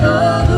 light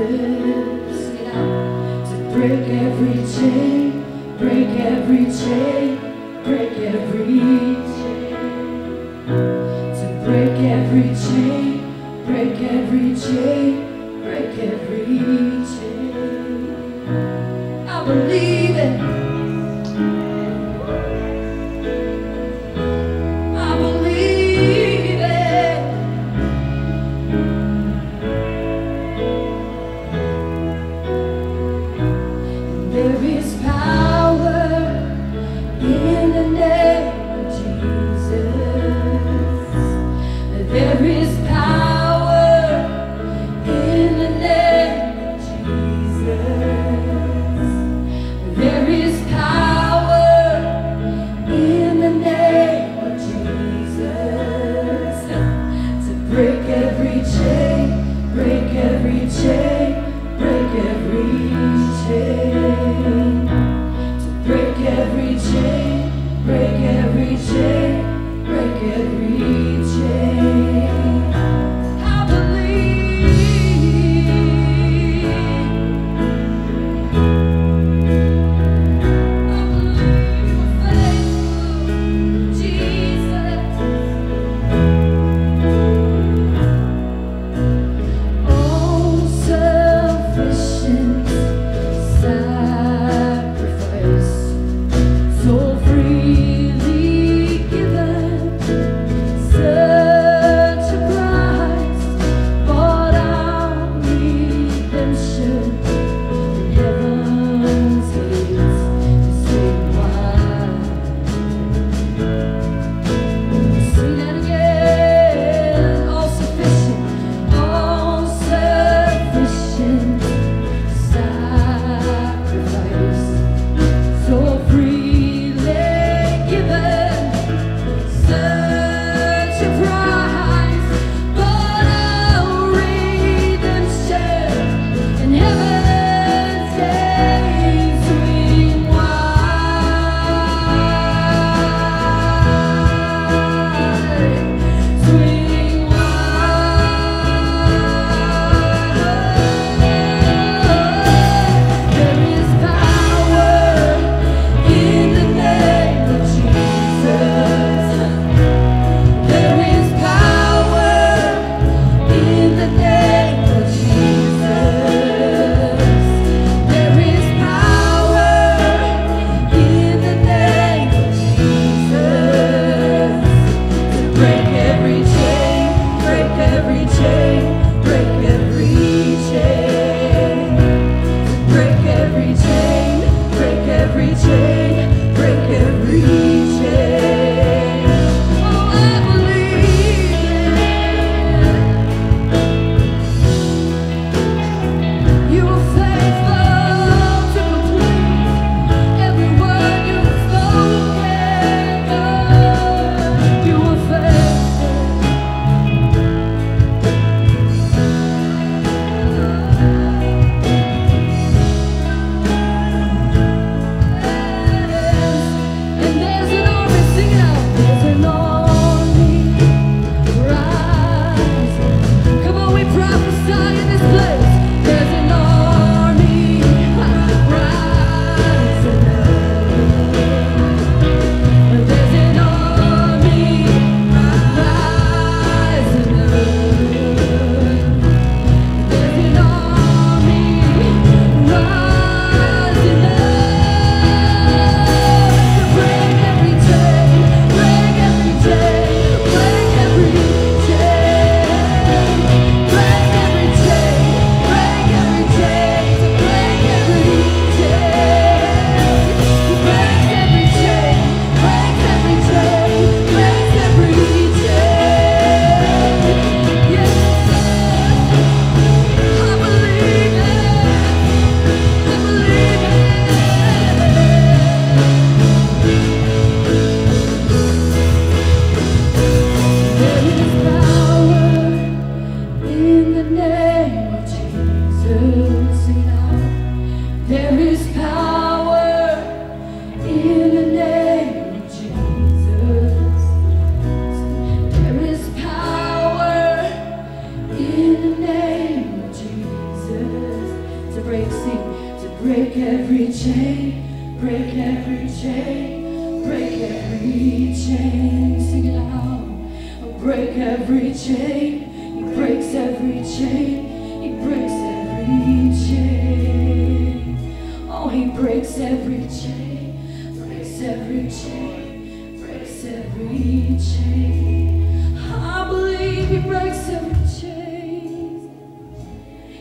it out. break every chain, break every chain, break every chain. To break every chain, break every chain, break every chain. I believe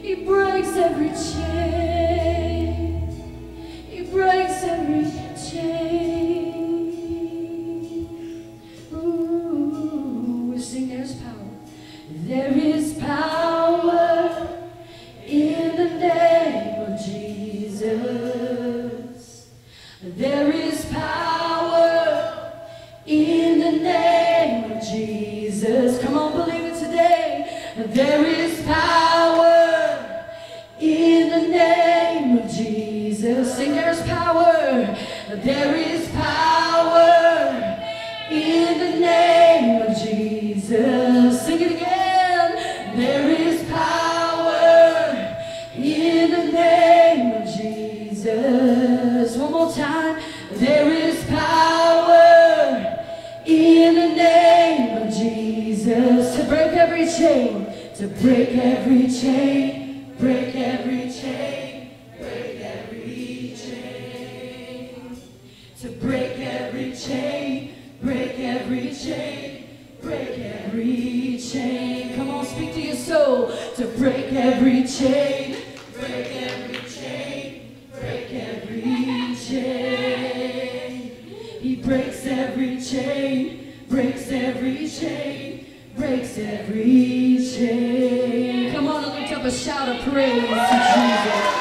He breaks every chain. in the name of Jesus. Sing it again. There is power in the name of Jesus. One more time. There is power in the name of Jesus to break every chain, to break every chain. chain, breaks every chain. Come on and lift up a shout of praise to Jesus.